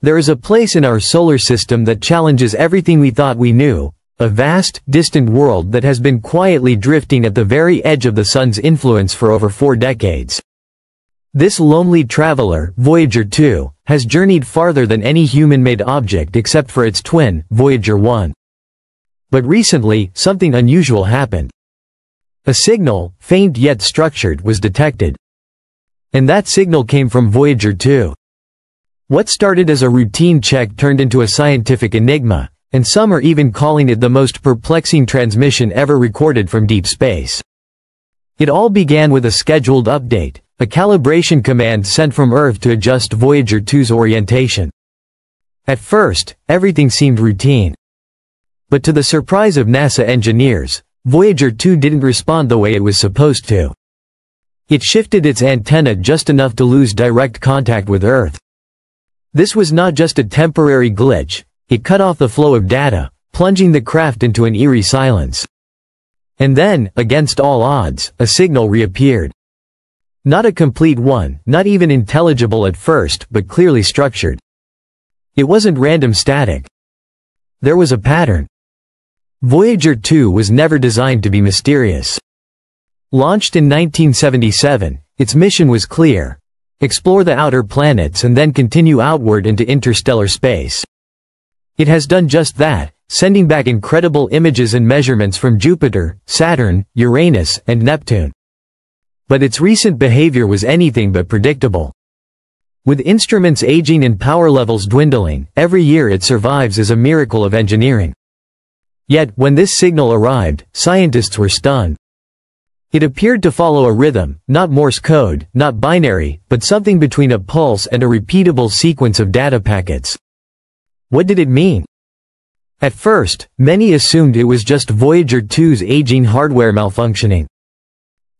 There is a place in our solar system that challenges everything we thought we knew, a vast, distant world that has been quietly drifting at the very edge of the sun's influence for over four decades. This lonely traveler, Voyager 2, has journeyed farther than any human-made object except for its twin, Voyager 1. But recently, something unusual happened. A signal, faint yet structured, was detected. And that signal came from Voyager 2. What started as a routine check turned into a scientific enigma, and some are even calling it the most perplexing transmission ever recorded from deep space. It all began with a scheduled update, a calibration command sent from Earth to adjust Voyager 2's orientation. At first, everything seemed routine. But to the surprise of NASA engineers, Voyager 2 didn't respond the way it was supposed to. It shifted its antenna just enough to lose direct contact with Earth. This was not just a temporary glitch, it cut off the flow of data, plunging the craft into an eerie silence. And then, against all odds, a signal reappeared. Not a complete one, not even intelligible at first, but clearly structured. It wasn't random static. There was a pattern. Voyager 2 was never designed to be mysterious. Launched in 1977, its mission was clear. Explore the outer planets and then continue outward into interstellar space. It has done just that, sending back incredible images and measurements from Jupiter, Saturn, Uranus, and Neptune. But its recent behavior was anything but predictable. With instruments aging and power levels dwindling, every year it survives is a miracle of engineering. Yet, when this signal arrived, scientists were stunned. It appeared to follow a rhythm, not Morse code, not binary, but something between a pulse and a repeatable sequence of data packets. What did it mean? At first, many assumed it was just Voyager 2's aging hardware malfunctioning.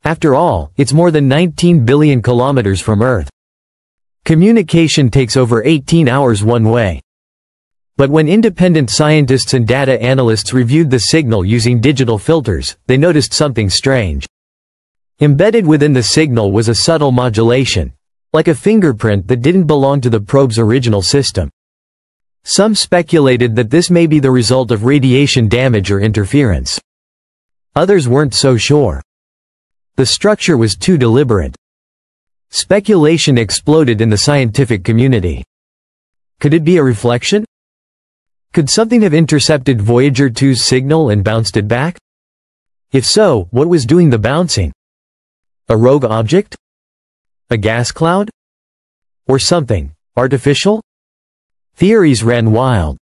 After all, it's more than 19 billion kilometers from Earth. Communication takes over 18 hours one way. But when independent scientists and data analysts reviewed the signal using digital filters, they noticed something strange. Embedded within the signal was a subtle modulation, like a fingerprint that didn't belong to the probe's original system. Some speculated that this may be the result of radiation damage or interference. Others weren't so sure. The structure was too deliberate. Speculation exploded in the scientific community. Could it be a reflection? Could something have intercepted Voyager 2's signal and bounced it back? If so, what was doing the bouncing? A rogue object? A gas cloud? Or something, artificial? Theories ran wild.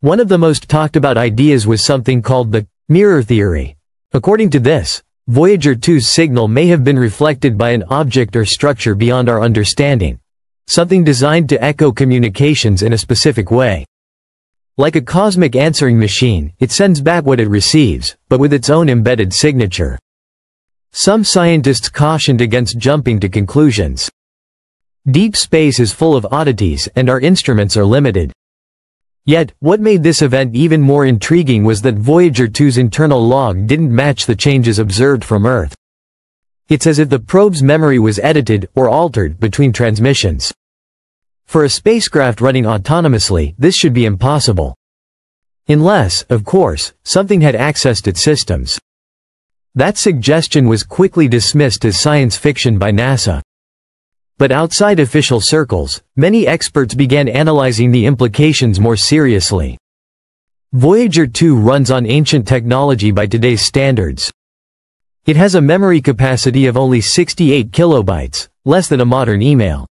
One of the most talked about ideas was something called the mirror theory. According to this, Voyager 2's signal may have been reflected by an object or structure beyond our understanding. Something designed to echo communications in a specific way. Like a cosmic answering machine, it sends back what it receives, but with its own embedded signature. Some scientists cautioned against jumping to conclusions. Deep space is full of oddities and our instruments are limited. Yet, what made this event even more intriguing was that Voyager 2's internal log didn't match the changes observed from Earth. It's as if the probe's memory was edited or altered between transmissions. For a spacecraft running autonomously, this should be impossible. Unless, of course, something had accessed its systems. That suggestion was quickly dismissed as science fiction by NASA. But outside official circles, many experts began analyzing the implications more seriously. Voyager 2 runs on ancient technology by today's standards. It has a memory capacity of only 68 kilobytes, less than a modern email.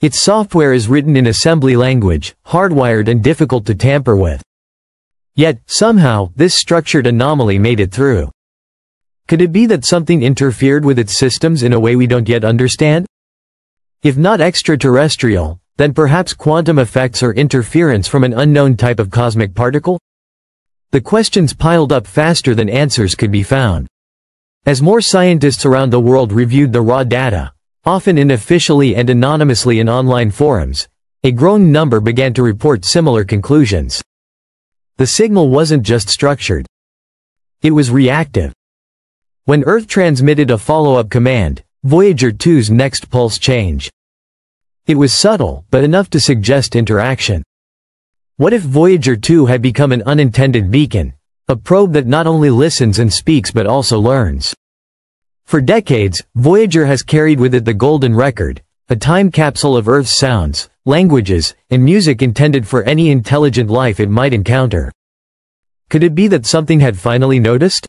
Its software is written in assembly language, hardwired and difficult to tamper with. Yet, somehow, this structured anomaly made it through. Could it be that something interfered with its systems in a way we don't yet understand? If not extraterrestrial, then perhaps quantum effects or interference from an unknown type of cosmic particle? The questions piled up faster than answers could be found. As more scientists around the world reviewed the raw data, often unofficially and anonymously in online forums, a growing number began to report similar conclusions. The signal wasn't just structured. It was reactive. When Earth transmitted a follow-up command, Voyager 2's next pulse change. It was subtle, but enough to suggest interaction. What if Voyager 2 had become an unintended beacon, a probe that not only listens and speaks but also learns? For decades, Voyager has carried with it the Golden Record, a time capsule of Earth's sounds, languages, and music intended for any intelligent life it might encounter. Could it be that something had finally noticed?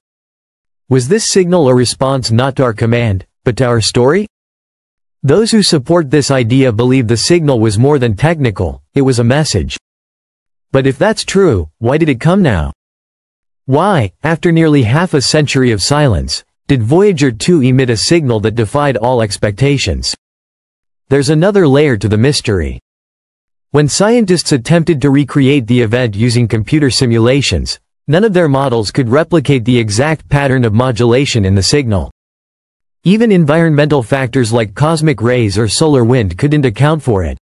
Was this signal a response not to our command, but to our story? Those who support this idea believe the signal was more than technical, it was a message. But if that's true, why did it come now? Why, after nearly half a century of silence, did Voyager 2 emit a signal that defied all expectations? There's another layer to the mystery. When scientists attempted to recreate the event using computer simulations, none of their models could replicate the exact pattern of modulation in the signal. Even environmental factors like cosmic rays or solar wind couldn't account for it.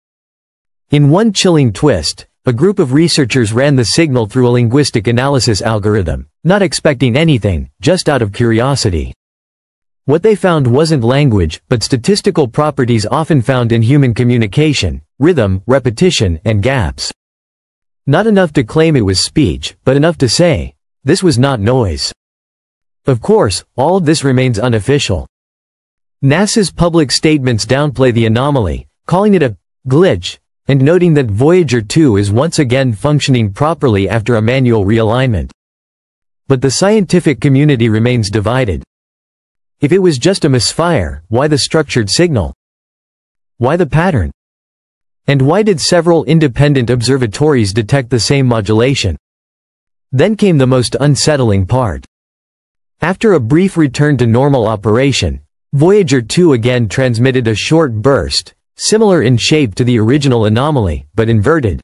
In one chilling twist, a group of researchers ran the signal through a linguistic analysis algorithm, not expecting anything, just out of curiosity. What they found wasn't language, but statistical properties often found in human communication, rhythm, repetition, and gaps. Not enough to claim it was speech, but enough to say, this was not noise. Of course, all of this remains unofficial. NASA's public statements downplay the anomaly, calling it a glitch, and noting that Voyager 2 is once again functioning properly after a manual realignment. But the scientific community remains divided. If it was just a misfire, why the structured signal? Why the pattern? And why did several independent observatories detect the same modulation? Then came the most unsettling part. After a brief return to normal operation, Voyager 2 again transmitted a short burst, similar in shape to the original anomaly, but inverted.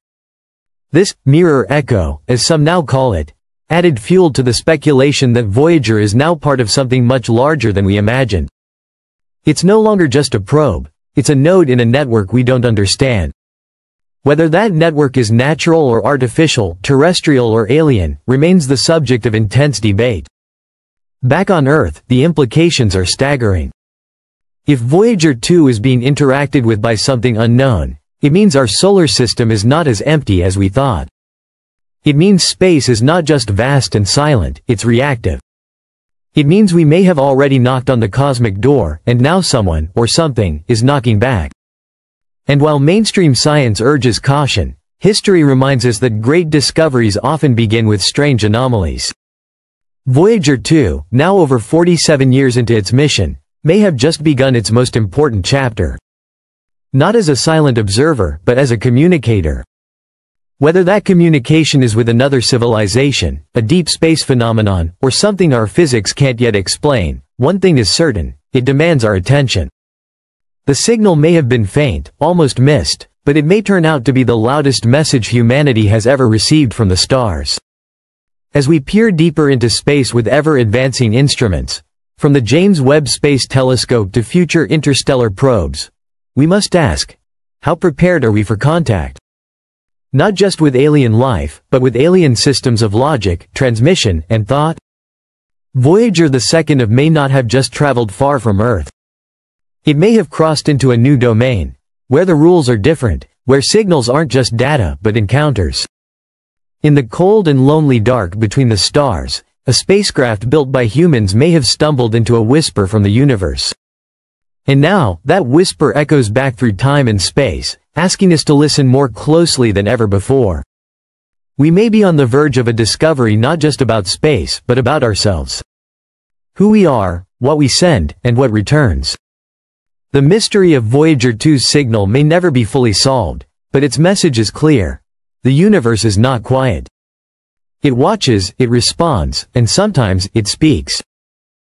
This mirror echo, as some now call it, added fuel to the speculation that Voyager is now part of something much larger than we imagined. It's no longer just a probe, it's a node in a network we don't understand. Whether that network is natural or artificial, terrestrial or alien, remains the subject of intense debate. Back on Earth, the implications are staggering. If Voyager 2 is being interacted with by something unknown, it means our solar system is not as empty as we thought. It means space is not just vast and silent, it's reactive. It means we may have already knocked on the cosmic door, and now someone, or something, is knocking back. And while mainstream science urges caution, history reminds us that great discoveries often begin with strange anomalies. Voyager 2, now over 47 years into its mission, may have just begun its most important chapter. Not as a silent observer, but as a communicator. Whether that communication is with another civilization, a deep space phenomenon, or something our physics can't yet explain, one thing is certain, it demands our attention. The signal may have been faint, almost missed, but it may turn out to be the loudest message humanity has ever received from the stars. As we peer deeper into space with ever-advancing instruments, from the James Webb Space Telescope to future interstellar probes, we must ask, how prepared are we for contact? Not just with alien life, but with alien systems of logic, transmission, and thought? Voyager the second of may not have just traveled far from Earth. It may have crossed into a new domain, where the rules are different, where signals aren't just data but encounters. In the cold and lonely dark between the stars, a spacecraft built by humans may have stumbled into a whisper from the universe. And now, that whisper echoes back through time and space, asking us to listen more closely than ever before. We may be on the verge of a discovery not just about space, but about ourselves. Who we are, what we send, and what returns. The mystery of Voyager 2's signal may never be fully solved, but its message is clear. The universe is not quiet. It watches, it responds, and sometimes, it speaks.